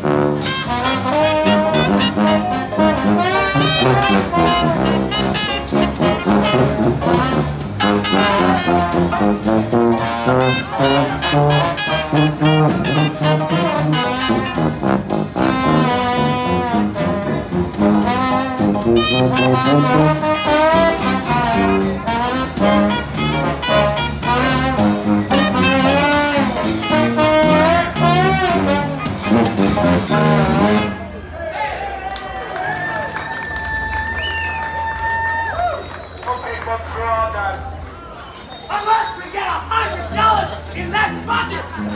Okay, but Unless we get a hundred dollars in that bucket.